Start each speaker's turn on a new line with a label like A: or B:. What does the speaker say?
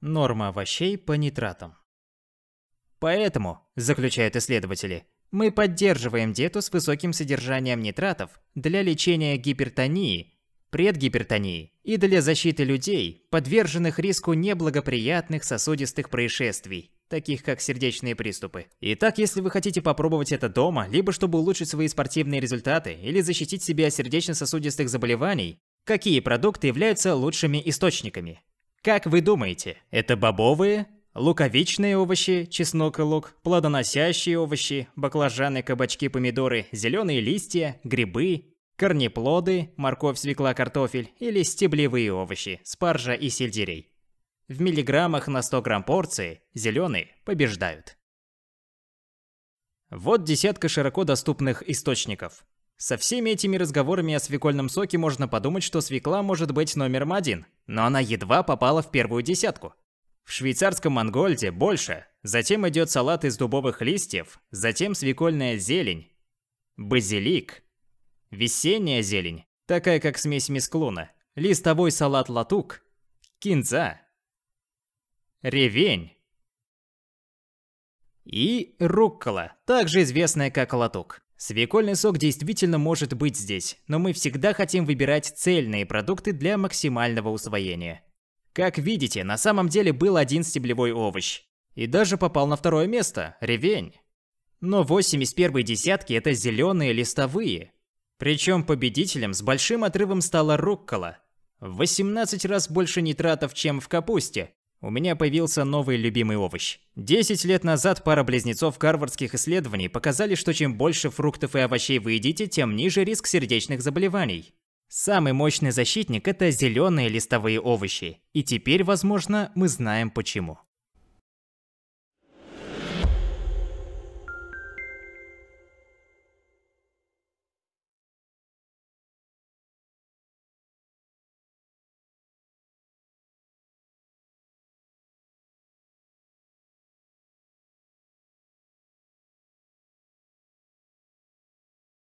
A: Норма овощей по нитратам. Поэтому, заключают исследователи, мы поддерживаем диету с высоким содержанием нитратов для лечения гипертонии, предгипертонии и для защиты людей, подверженных риску неблагоприятных сосудистых происшествий, таких как сердечные приступы. Итак, если вы хотите попробовать это дома, либо чтобы улучшить свои спортивные результаты или защитить себя от сердечно-сосудистых заболеваний, какие продукты являются лучшими источниками? Как вы думаете, это бобовые, луковичные овощи, чеснок и лук, плодоносящие овощи, баклажаны, кабачки, помидоры, зеленые листья, грибы, корнеплоды, морковь, свекла, картофель или стеблевые овощи, спаржа и сельдерей? В миллиграммах на 100 грамм порции зеленые побеждают. Вот десятка широко доступных источников. Со всеми этими разговорами о свекольном соке можно подумать, что свекла может быть номером один, но она едва попала в первую десятку. В швейцарском мангольде больше, затем идет салат из дубовых листьев, затем свекольная зелень, базилик, весенняя зелень, такая как смесь мисклуна, листовой салат латук, кинза, ревень и руккола, также известная как латук. Свекольный сок действительно может быть здесь, но мы всегда хотим выбирать цельные продукты для максимального усвоения. Как видите, на самом деле был один стеблевой овощ. И даже попал на второе место – ревень. Но 8 из первой десятки – это зеленые листовые. Причем победителем с большим отрывом стала руккола. В 18 раз больше нитратов, чем в капусте, у меня появился новый любимый овощ. 10 лет назад пара близнецов гарвардских исследований показали, что чем больше фруктов и овощей вы едите, тем ниже риск сердечных заболеваний. Самый мощный защитник – это зеленые листовые овощи. И теперь, возможно, мы знаем почему.